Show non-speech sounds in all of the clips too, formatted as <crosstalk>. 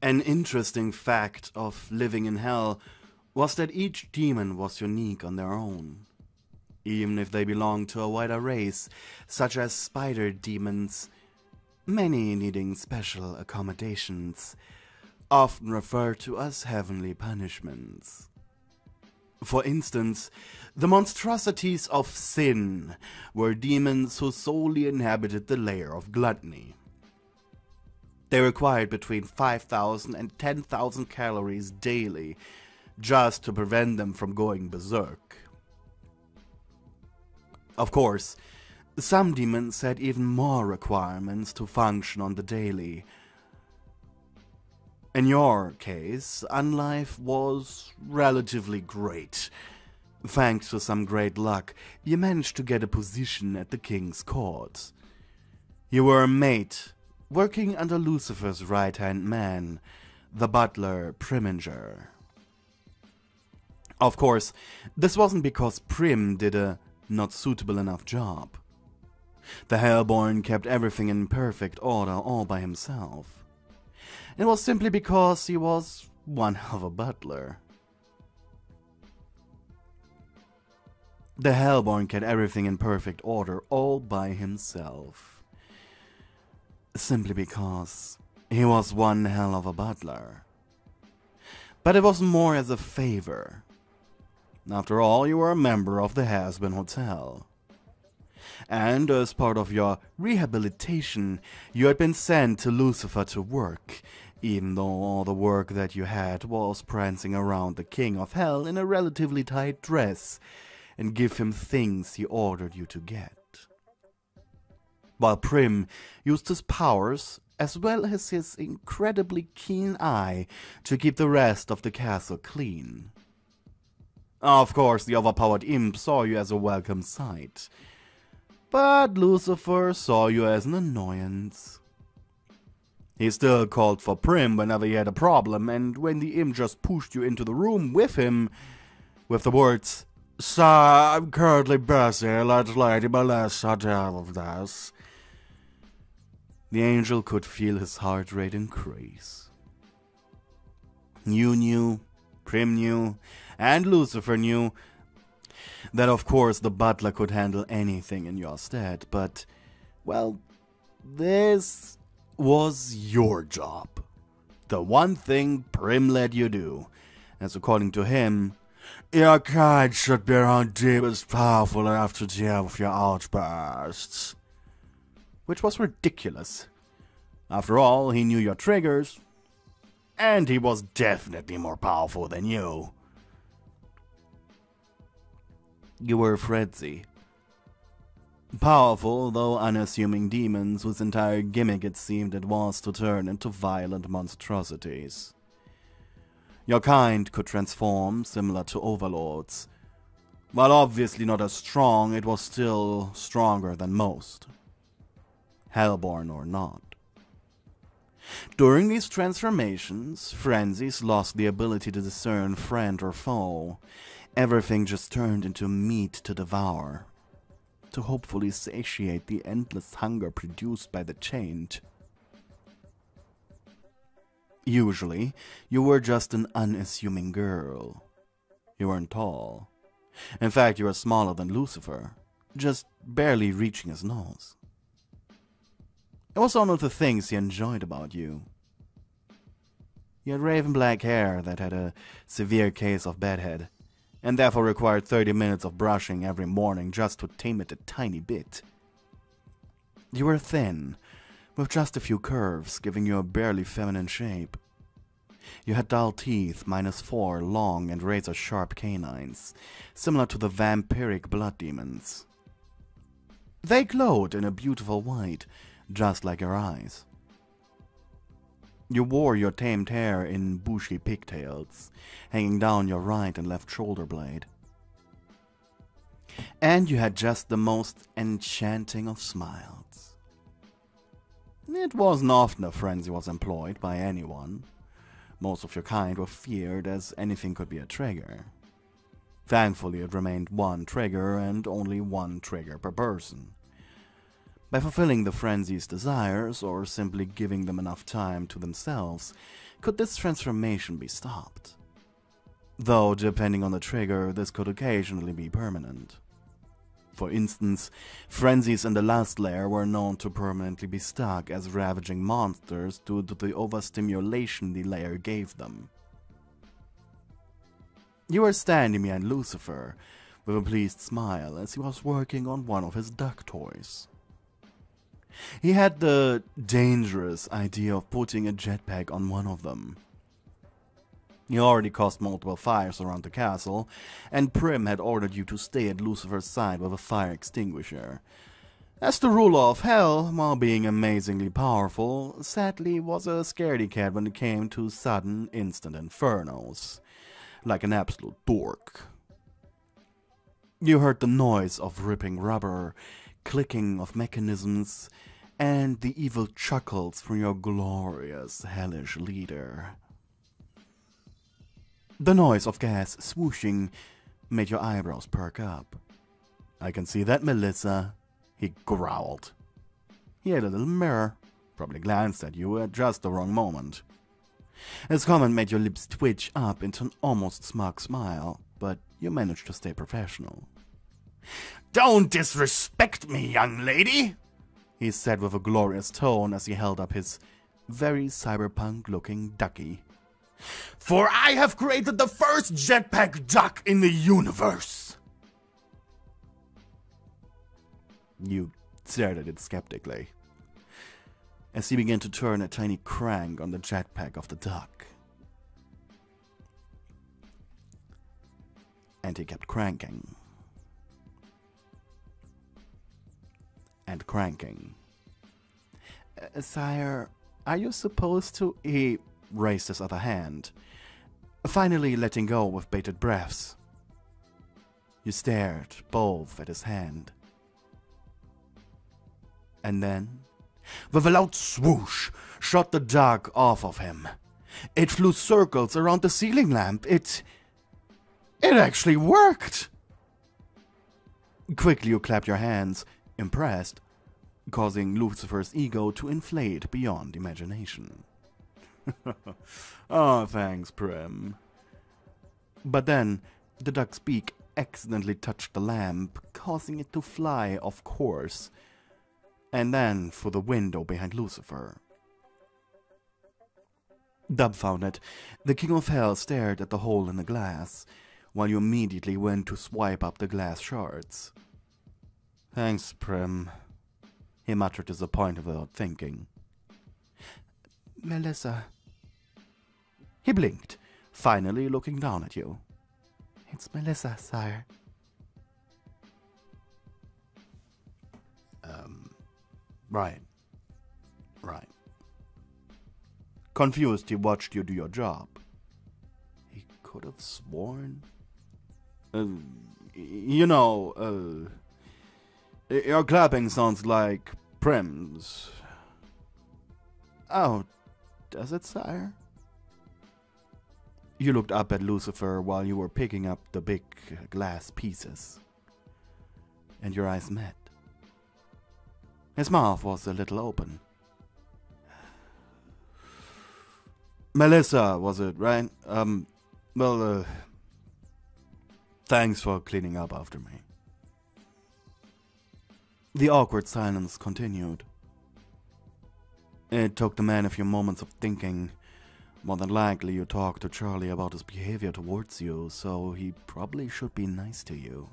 An interesting fact of living in hell was that each demon was unique on their own. Even if they belonged to a wider race, such as spider demons, many needing special accommodations, often referred to as heavenly punishments. For instance, the monstrosities of sin were demons who solely inhabited the layer of gluttony. They required between 5,000 and 10,000 calories daily just to prevent them from going berserk. Of course, some demons had even more requirements to function on the daily. In your case, Unlife was relatively great. Thanks to some great luck, you managed to get a position at the king's court. You were a mate, working under Lucifer's right-hand man, the butler Priminger. Of course, this wasn't because Prim did a not suitable enough job. The Hellborn kept everything in perfect order all by himself. It was simply because he was one <laughs> of a butler. The Hellborn kept everything in perfect order all by himself. Simply because he was one hell of a butler. But it was more as a favor. After all, you were a member of the Hazbin Hotel. And as part of your rehabilitation, you had been sent to Lucifer to work, even though all the work that you had was prancing around the King of Hell in a relatively tight dress and give him things he ordered you to get. While Prim used his powers as well as his incredibly keen eye to keep the rest of the castle clean. Of course, the overpowered imp saw you as a welcome sight. But Lucifer saw you as an annoyance. He still called for Prim whenever he had a problem, and when the imp just pushed you into the room with him, with the words, Sir, I'm currently busy, let Lady Melissa deal with this. The angel could feel his heart rate increase. You knew, Prim knew, and Lucifer knew that of course the butler could handle anything in your stead, but, well, this was your job. The one thing Prim let you do, as according to him, your kind should be around demons powerful enough to deal with your outbursts. Which was ridiculous. After all, he knew your triggers, and he was definitely more powerful than you. You were Frenzy. Powerful, though unassuming demons whose entire gimmick it seemed it was to turn into violent monstrosities. Your kind could transform, similar to overlords. While obviously not as strong, it was still stronger than most. Hellborn or not. During these transformations, Frenzies lost the ability to discern friend or foe. Everything just turned into meat to devour, to hopefully satiate the endless hunger produced by the change. Usually, you were just an unassuming girl. You weren't tall. In fact, you were smaller than Lucifer, just barely reaching his nose. It was one of the things he enjoyed about you. You had raven black hair that had a severe case of bedhead, and therefore required 30 minutes of brushing every morning just to tame it a tiny bit. You were thin, with just a few curves, giving you a barely feminine shape. You had dull teeth, minus four long and razor sharp canines, similar to the vampiric blood demons. They glowed in a beautiful white, just like your eyes. You wore your tamed hair in bushy pigtails, hanging down your right and left shoulder blade. And you had just the most enchanting of smiles. It wasn't often a frenzy was employed by anyone. Most of your kind were feared as anything could be a trigger. Thankfully, it remained one trigger and only one trigger per person. By fulfilling the frenzy's desires, or simply giving them enough time to themselves, could this transformation be stopped? Though, depending on the trigger, this could occasionally be permanent. For instance, frenzies in the last layer were known to permanently be stuck as ravaging monsters due to the overstimulation the layer gave them. You were standing behind Lucifer with a pleased smile as he was working on one of his duck toys. He had the dangerous idea of putting a jetpack on one of them. He already caused multiple fires around the castle, and Prim had ordered you to stay at Lucifer's side with a fire extinguisher. As the ruler of hell, while being amazingly powerful, sadly was a scaredy cat when it came to sudden, instant infernos. Like an absolute dork. You heard the noise of ripping rubber, clicking of mechanisms, and the evil chuckles from your glorious, hellish leader. The noise of gas swooshing made your eyebrows perk up. I can see that, Melissa, he growled. He had a little mirror, probably glanced at you at just the wrong moment. His comment made your lips twitch up into an almost smug smile, but you managed to stay professional. Don't disrespect me, young lady, he said with a glorious tone as he held up his very cyberpunk looking ducky. For I have created the first jetpack duck in the universe. You stared at it skeptically as he began to turn a tiny crank on the jetpack of the duck. And he kept cranking. And cranking. Uh, sire, are you supposed to. He raised his other hand, finally letting go with bated breaths. You stared both at his hand. And then, with a loud swoosh, shot the duck off of him. It flew circles around the ceiling lamp. It. It actually worked! Quickly you clapped your hands, impressed, causing Lucifer's ego to inflate beyond imagination. oh, <laughs> thanks, Prim. But then, the duck's beak accidentally touched the lamp, causing it to fly off course, and then for the window behind Lucifer. Dumbfounded, the King of Hell stared at the hole in the glass, while you immediately went to swipe up the glass shards. Thanks, Prim, he muttered disappointed without thinking. Melissa, he blinked, finally looking down at you. It's Melissa, sire. Um, right. Right. Confused, he watched you do your job. He could have sworn. Uh, you know, uh, your clapping sounds like Prim's. Oh, does it, sire? You looked up at Lucifer while you were picking up the big glass pieces. And your eyes met. His mouth was a little open. Melissa, was it, right? Um, well, uh, thanks for cleaning up after me. The awkward silence continued. It took the man a few moments of thinking more than likely you talked to Charlie about his behavior towards you, so he probably should be nice to you.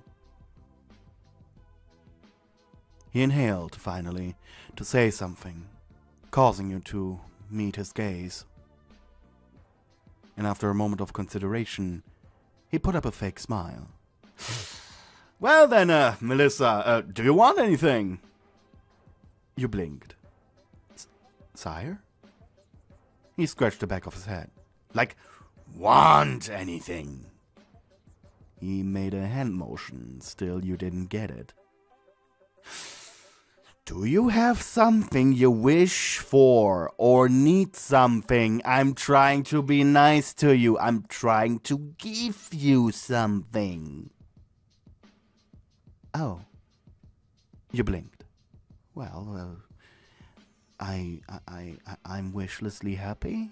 He inhaled, finally, to say something, causing you to meet his gaze. And after a moment of consideration, he put up a fake smile. Well then, uh, Melissa, uh, do you want anything? You blinked. Sire? He scratched the back of his head. Like, want anything? He made a hand motion, still you didn't get it. Do you have something you wish for or need something? I'm trying to be nice to you. I'm trying to give you something. Oh. You blinked. Well, uh, I, I, I, I'm wishlessly happy.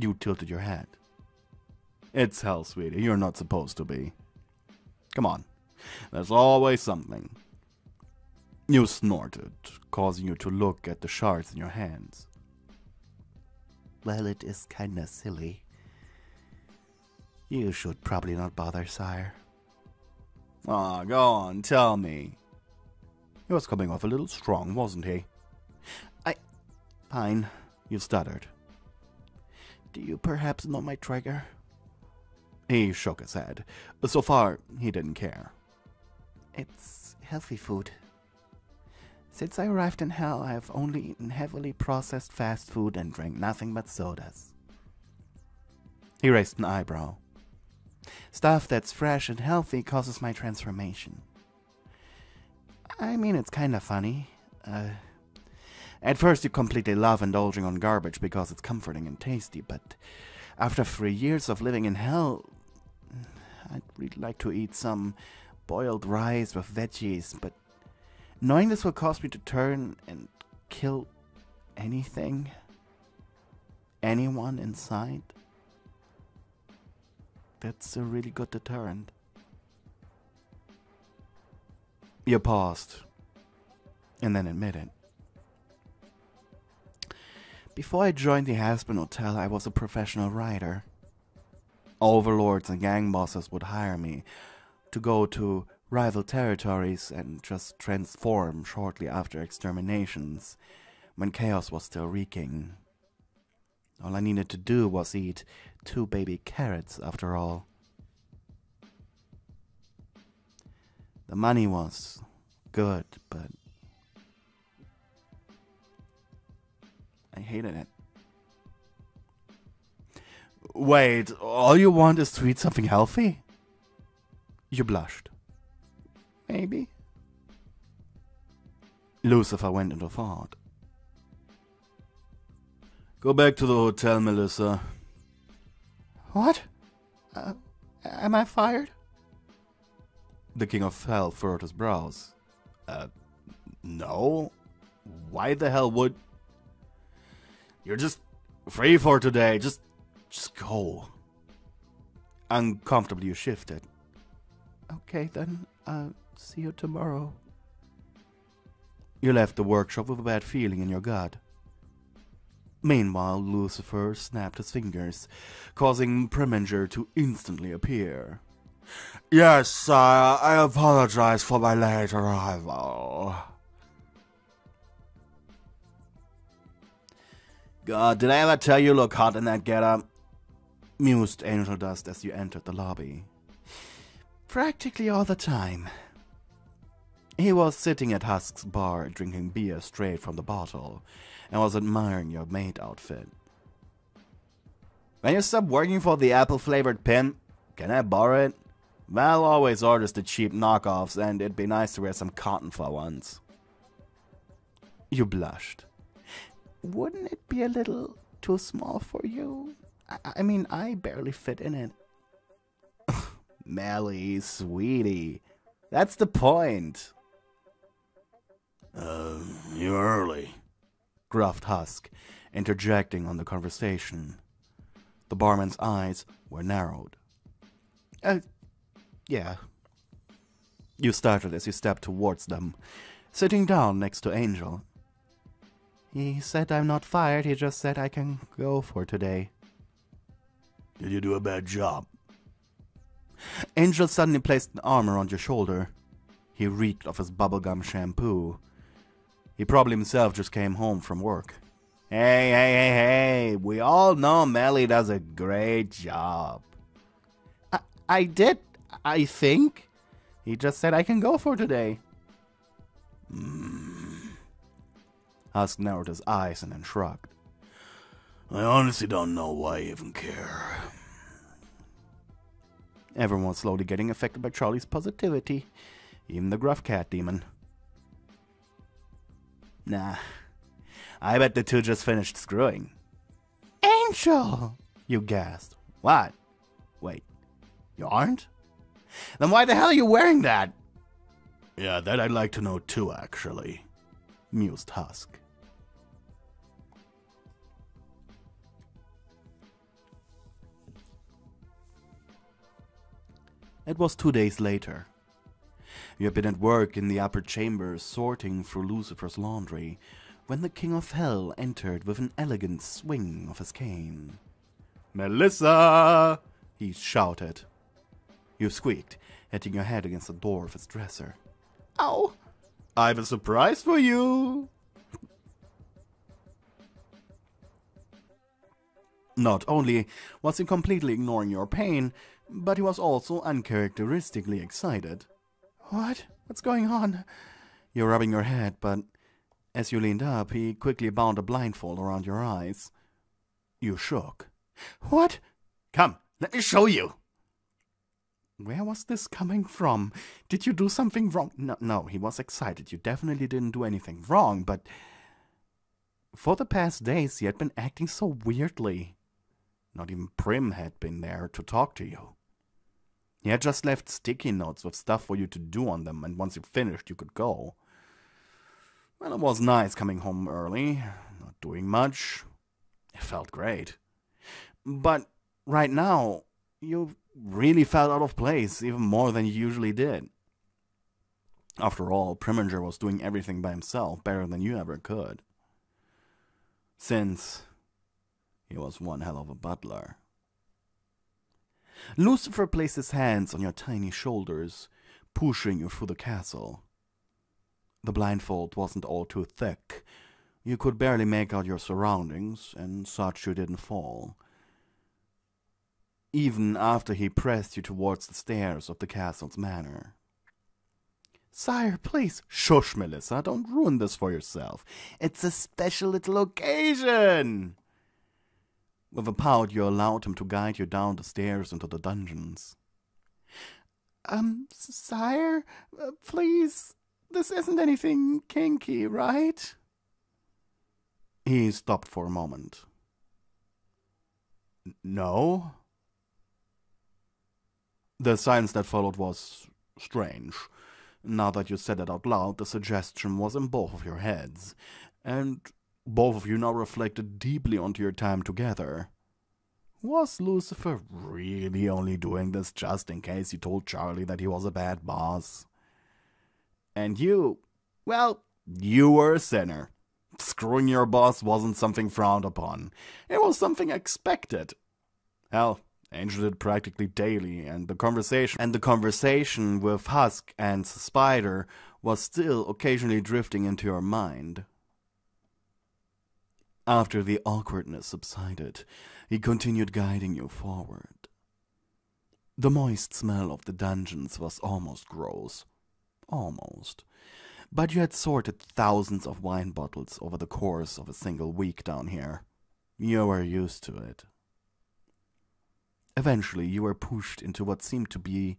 You tilted your head. It's hell, sweetie. You're not supposed to be. Come on. There's always something. You snorted, causing you to look at the shards in your hands. Well, it is kinda silly. You should probably not bother, sire. Ah, oh, go on, tell me. He was coming off a little strong, wasn't he? I. Fine, you stuttered. Do you perhaps know my trigger? He shook his head. So far, he didn't care. It's healthy food. Since I arrived in hell, I have only eaten heavily processed fast food and drank nothing but sodas. He raised an eyebrow. Stuff that's fresh and healthy causes my transformation. I mean, it's kinda funny. Uh, at first, you completely love indulging on garbage because it's comforting and tasty, but after three years of living in hell, I'd really like to eat some boiled rice with veggies, but knowing this will cause me to turn and kill anything, anyone inside, that's a really good deterrent. You paused, and then admitted. Before I joined the Hazbin Hotel, I was a professional writer. Overlords and gang bosses would hire me to go to rival territories and just transform shortly after exterminations, when chaos was still reeking. All I needed to do was eat two baby carrots, after all. The money was good, but I hated it. Wait, all you want is to eat something healthy? You blushed. Maybe. Lucifer went into thought. Go back to the hotel, Melissa. What? Uh, am I fired? The King of Hell furrowed his brows. Uh, no. Why the hell would... You're just free for today. Just, just go. Uncomfortably, you shifted. Okay, then. Uh, see you tomorrow. You left the workshop with a bad feeling in your gut. Meanwhile, Lucifer snapped his fingers, causing Preminger to instantly appear. Yes, sire, I apologize for my late arrival. God, did I ever tell you look hot in that getup? mused Angel Dust as you entered the lobby. Practically all the time. He was sitting at Husk's bar drinking beer straight from the bottle and was admiring your maid outfit. When you stop working for the apple flavored pin, can I borrow it? Val always orders the cheap knockoffs, and it'd be nice to wear some cotton for once. You blushed. Wouldn't it be a little too small for you? I, I mean, I barely fit in it. <laughs> Melly, sweetie, that's the point. Uh, you're early, gruffed Husk, interjecting on the conversation. The barman's eyes were narrowed. Uh, yeah. You started as you stepped towards them, sitting down next to Angel. He said I'm not fired, he just said I can go for today. Did you do a bad job? Angel suddenly placed an arm around your shoulder. He reeked of his bubblegum shampoo. He probably himself just came home from work. Hey, hey, hey, hey, we all know Melly does a great job. I, I did, I think. He just said I can go for today. Hmm. Husk narrowed his eyes and then shrugged. I honestly don't know why I even care. Everyone was slowly getting affected by Charlie's positivity, even the gruff cat demon. Nah, I bet the two just finished screwing. Angel! You gasped. What? Wait, you aren't? Then why the hell are you wearing that? Yeah, that I'd like to know too, actually, mused Husk. It was two days later. You had been at work in the upper chamber, sorting through Lucifer's laundry when the King of Hell entered with an elegant swing of his cane. Melissa! he shouted. You squeaked, hitting your head against the door of his dresser. Ow! I've a surprise for you! Not only was he completely ignoring your pain, but he was also uncharacteristically excited. What? What's going on? You're rubbing your head, but as you leaned up, he quickly bound a blindfold around your eyes. You shook. What? Come, let me show you. Where was this coming from? Did you do something wrong? No, no, he was excited. You definitely didn't do anything wrong, but for the past days he had been acting so weirdly. Not even Prim had been there to talk to you. He had just left sticky notes with stuff for you to do on them, and once you finished, you could go. Well, it was nice coming home early, not doing much. It felt great. But right now, you really felt out of place, even more than you usually did. After all, Preminger was doing everything by himself better than you ever could. Since he was one hell of a butler. Lucifer placed his hands on your tiny shoulders, pushing you through the castle. The blindfold wasn't all too thick. You could barely make out your surroundings, and such you didn't fall. Even after he pressed you towards the stairs of the castle's manor. Sire, please. Shush, Melissa. Don't ruin this for yourself. It's a special little occasion. With a pout, you allowed him to guide you down the stairs into the dungeons. Um, sire, uh, please, this isn't anything kinky, right? He stopped for a moment. No? The silence that followed was strange. Now that you said it out loud, the suggestion was in both of your heads, and both of you now reflected deeply onto your time together. Was Lucifer really only doing this just in case he told Charlie that he was a bad boss? And you, well, you were a sinner. Screwing your boss wasn't something frowned upon. It was something expected. Hell, Angel did practically daily, and the conversation and the conversation with Husk and Spider was still occasionally drifting into your mind. After the awkwardness subsided, he continued guiding you forward. The moist smell of the dungeons was almost gross. Almost. But you had sorted thousands of wine bottles over the course of a single week down here. You were used to it. Eventually, you were pushed into what seemed to be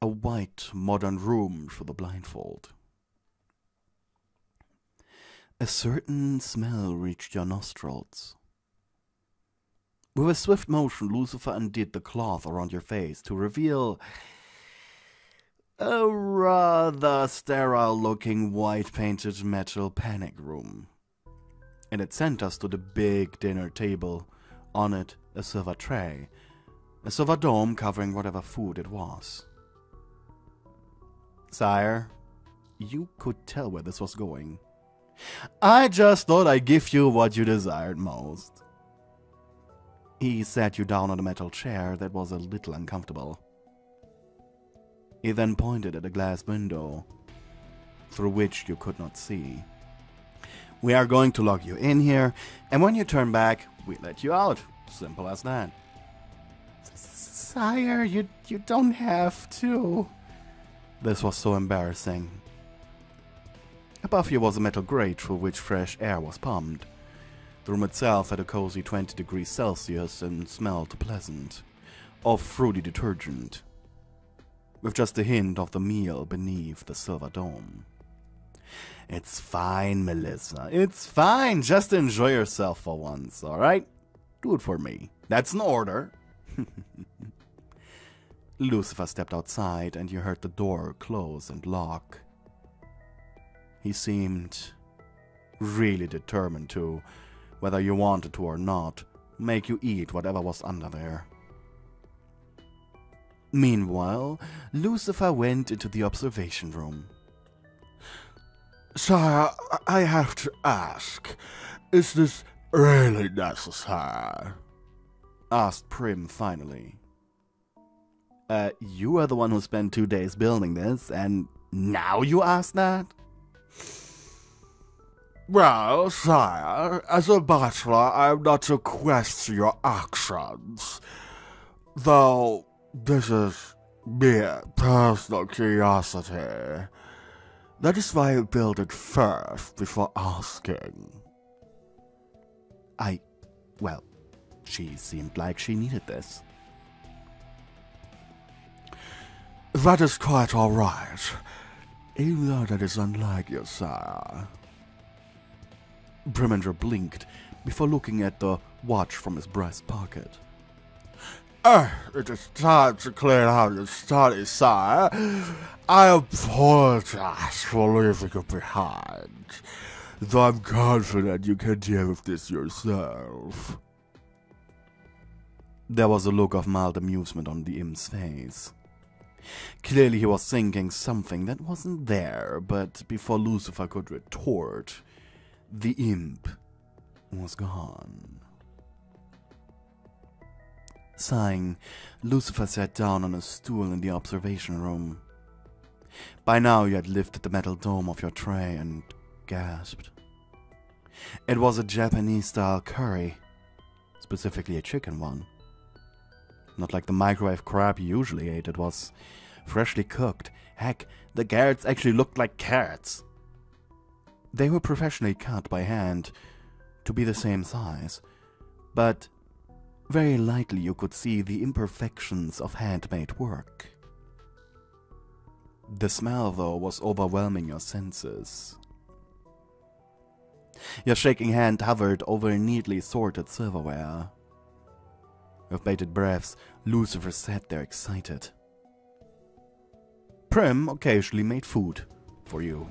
a white, modern room through the blindfold. A certain smell reached your nostrils. With a swift motion, Lucifer undid the cloth around your face to reveal a rather sterile looking white painted metal panic room. And it sent us to the big dinner table, on it a silver tray, a silver dome covering whatever food it was. Sire, you could tell where this was going. I just thought I'd give you what you desired most. He sat you down on a metal chair that was a little uncomfortable. He then pointed at a glass window, through which you could not see. We are going to lock you in here, and when you turn back, we let you out. Simple as that. Sire, you, you don't have to. This was so embarrassing. Above you was a metal grate through which fresh air was pumped. The room itself had a cozy 20 degrees Celsius and smelled pleasant, of fruity detergent, with just a hint of the meal beneath the silver dome. It's fine, Melissa. It's fine. Just enjoy yourself for once, alright? Do it for me. That's an order. <laughs> Lucifer stepped outside and you heard the door close and lock. He seemed really determined to, whether you wanted to or not, make you eat whatever was under there. Meanwhile, Lucifer went into the observation room. Sire, I have to ask, is this really necessary? asked Prim finally. Uh, you are the one who spent two days building this, and now you ask that? Well, sire, as a bachelor, I am not to question your actions. Though, this is mere personal curiosity. That is why I built it first before asking. I. well, she seemed like she needed this. That is quite alright, though that is unlike you, sire. Preminger blinked before looking at the watch from his breast pocket. Uh, it is time to clear out your study, sire. I apologize for leaving you behind, though I'm confident you can deal with this yourself. There was a look of mild amusement on the imp's face. Clearly he was thinking something that wasn't there, but before Lucifer could retort, the imp was gone. Sighing, Lucifer sat down on a stool in the observation room. By now you had lifted the metal dome of your tray and gasped. It was a Japanese-style curry, specifically a chicken one. Not like the microwave crab you usually ate, it was freshly cooked. Heck, the carrots actually looked like carrots. They were professionally cut by hand to be the same size, but very lightly you could see the imperfections of handmade work. The smell, though, was overwhelming your senses. Your shaking hand hovered over neatly sorted silverware. With bated breaths, Lucifer sat there excited. Prim occasionally made food for you.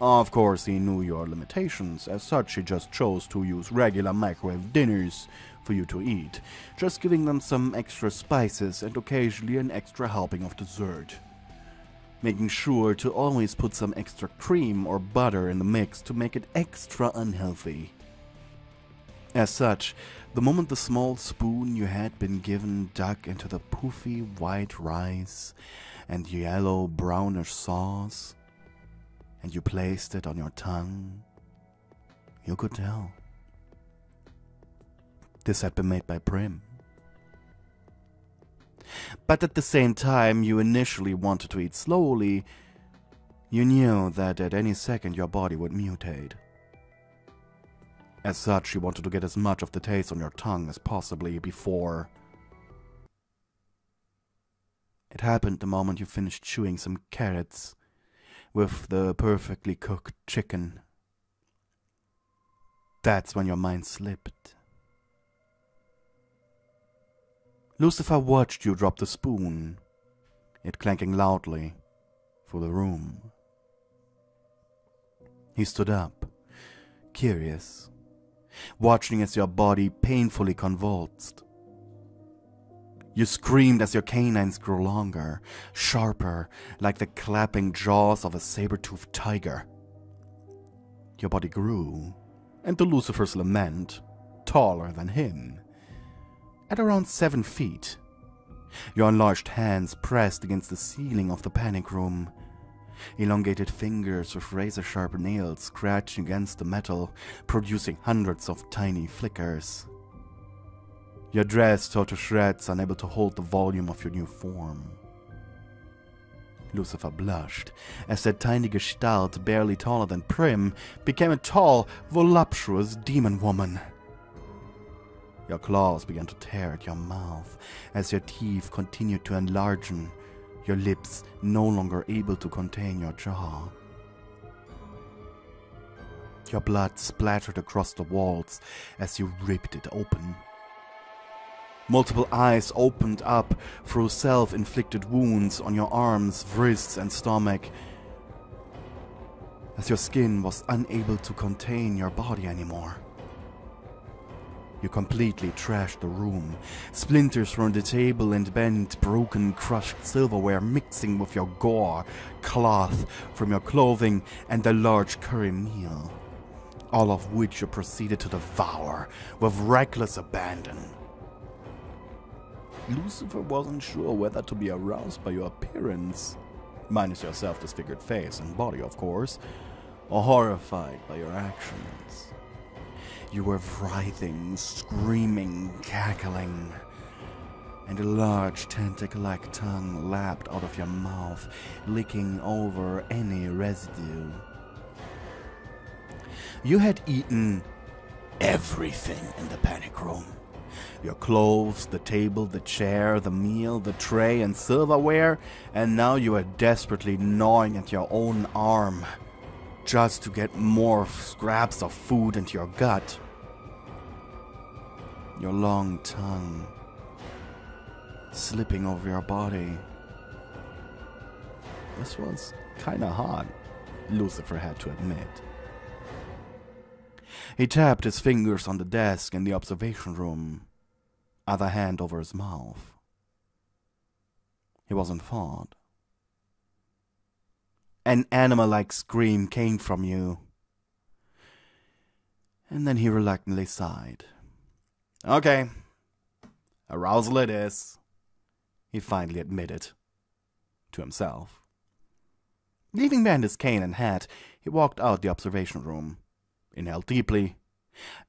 Of course, he knew your limitations, as such, he just chose to use regular microwave dinners for you to eat, just giving them some extra spices and occasionally an extra helping of dessert. Making sure to always put some extra cream or butter in the mix to make it extra unhealthy. As such, the moment the small spoon you had been given dug into the poofy white rice and yellow brownish sauce, and you placed it on your tongue, you could tell. This had been made by Prim. But at the same time, you initially wanted to eat slowly. You knew that at any second your body would mutate. As such, you wanted to get as much of the taste on your tongue as possibly before. It happened the moment you finished chewing some carrots with the perfectly cooked chicken. That's when your mind slipped. Lucifer watched you drop the spoon, it clanking loudly through the room. He stood up, curious, watching as your body painfully convulsed. You screamed as your canines grew longer, sharper, like the clapping jaws of a saber-toothed tiger. Your body grew, and to Lucifer's lament, taller than him. At around seven feet. Your enlarged hands pressed against the ceiling of the panic room. Elongated fingers with razor-sharp nails scratching against the metal, producing hundreds of tiny flickers. Your dress tore to shreds, unable to hold the volume of your new form. Lucifer blushed as that tiny gestalt, barely taller than Prim, became a tall, voluptuous demon woman. Your claws began to tear at your mouth as your teeth continued to enlarge, your lips no longer able to contain your jaw. Your blood splattered across the walls as you ripped it open. Multiple eyes opened up through self inflicted wounds on your arms, wrists, and stomach. as your skin was unable to contain your body anymore. You completely trashed the room. Splinters from the table and bent, broken, crushed silverware mixing with your gore, cloth from your clothing, and the large curry meal. All of which you proceeded to devour with reckless abandon. Lucifer wasn't sure whether to be aroused by your appearance, minus your self disfigured face and body, of course, or horrified by your actions. You were writhing, screaming, cackling, and a large tentacle like tongue lapped out of your mouth, licking over any residue. You had eaten everything in the panic room your clothes, the table, the chair, the meal, the tray, and silverware, and now you are desperately gnawing at your own arm just to get more scraps of food into your gut. Your long tongue slipping over your body. This was kinda hot, Lucifer had to admit. He tapped his fingers on the desk in the observation room, other hand over his mouth. He wasn't thought. An animal like scream came from you. And then he reluctantly sighed. Okay, arousal it is, he finally admitted to himself. Leaving behind his cane and hat, he walked out the observation room, inhaled deeply,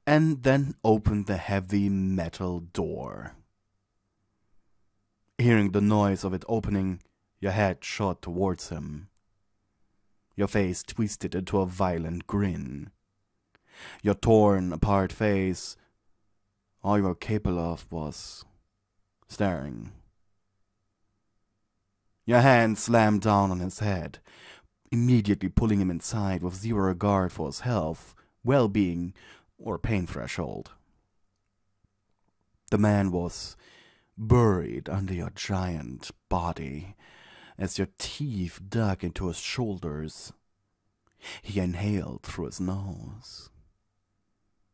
and then opened the heavy metal door. Hearing the noise of it opening, your head shot towards him. Your face twisted into a violent grin. Your torn apart face, all you were capable of was staring. Your hand slammed down on his head, immediately pulling him inside with zero regard for his health, well being, or pain threshold. The man was buried under your giant body, as your teeth dug into his shoulders. He inhaled through his nose.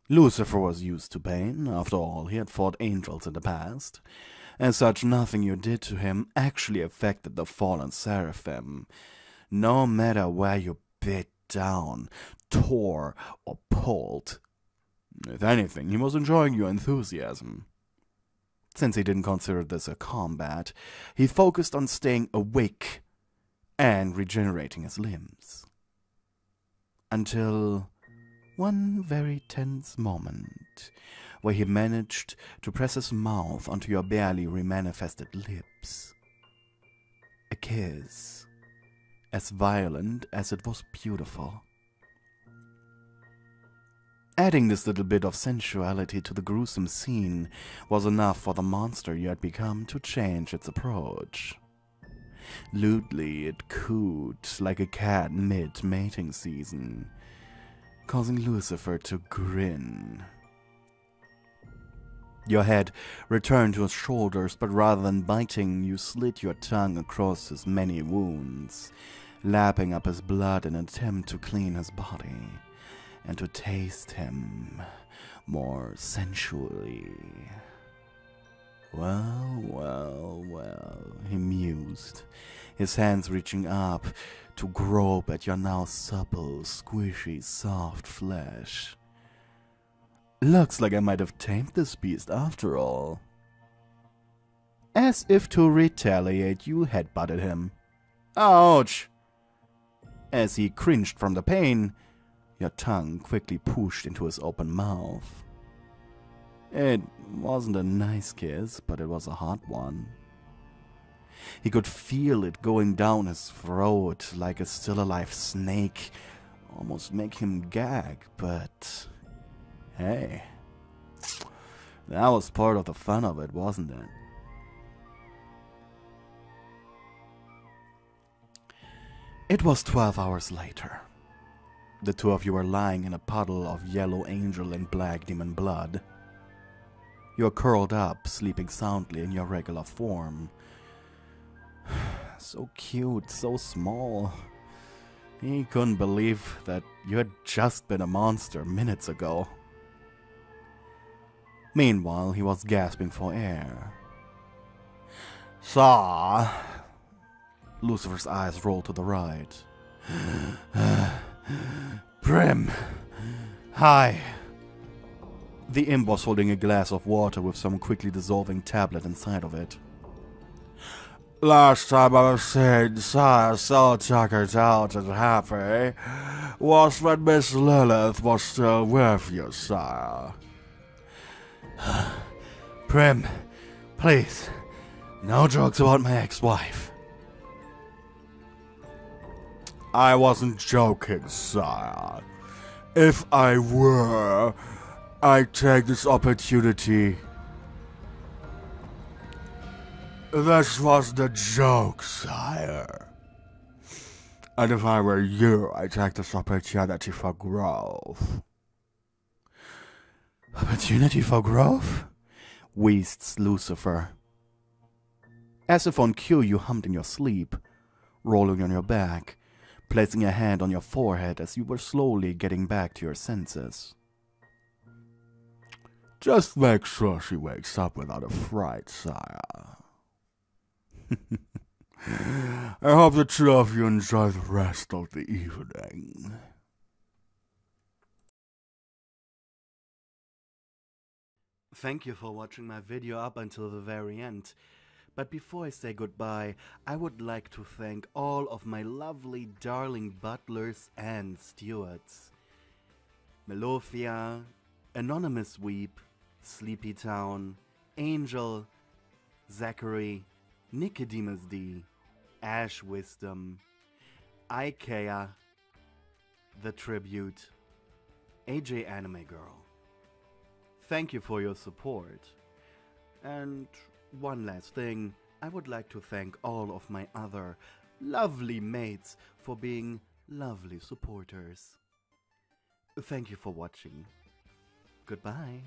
Lucifer was used to pain. After all, he had fought angels in the past. As such, nothing you did to him actually affected the fallen seraphim. No matter where you bit down, tore, or pulled. If anything, he was enjoying your enthusiasm. Since he didn't consider this a combat, he focused on staying awake and regenerating his limbs. Until one very tense moment where he managed to press his mouth onto your barely remanifested lips. A kiss, as violent as it was beautiful. Adding this little bit of sensuality to the gruesome scene was enough for the monster you had become to change its approach. Lewdly, it cooed like a cat mid mating season, causing Lucifer to grin. Your head returned to his shoulders, but rather than biting, you slit your tongue across his many wounds, lapping up his blood in an attempt to clean his body and to taste him more sensually. Well, well, well, he mused, his hands reaching up to grope at your now supple, squishy, soft flesh. Looks like I might have tamed this beast after all. As if to retaliate, you headbutted him. Ouch! As he cringed from the pain, your tongue quickly pushed into his open mouth. It wasn't a nice kiss, but it was a hot one. He could feel it going down his throat like a still alive snake, almost make him gag, but hey, that was part of the fun of it, wasn't it? It was 12 hours later. The two of you are lying in a puddle of yellow angel and black demon blood. You are curled up, sleeping soundly in your regular form. <sighs> so cute, so small. He couldn't believe that you had just been a monster minutes ago. Meanwhile, he was gasping for air. Saw. Lucifer's eyes rolled to the right. <gasps> <sighs> Prim. Hi. The imp was holding a glass of water with some quickly dissolving tablet inside of it. Last time I was seen, Sire so tuckered out and happy was when Miss Lilith was still with you, Sire. <sighs> Prim, please, no jokes about my ex-wife. I wasn't joking, sire. If I were, I'd take this opportunity. This was the joke, sire. And if I were you, I'd take this opportunity for growth. Opportunity for growth? wheezed Lucifer. As if on cue, you hummed in your sleep, rolling on your back, placing a hand on your forehead as you were slowly getting back to your senses. Just make sure she wakes up without a fright, sire. <laughs> I hope the two of you enjoy the rest of the evening. Thank you for watching my video up until the very end. But before I say goodbye, I would like to thank all of my lovely darling butlers and stewards. Melofia, Anonymous Weep, Sleepy Town, Angel, Zachary, Nicodemus D, Ash Wisdom, Ikea, The Tribute, AJ Anime Girl. Thank you for your support. And one last thing, I would like to thank all of my other lovely mates for being lovely supporters. Thank you for watching. Goodbye.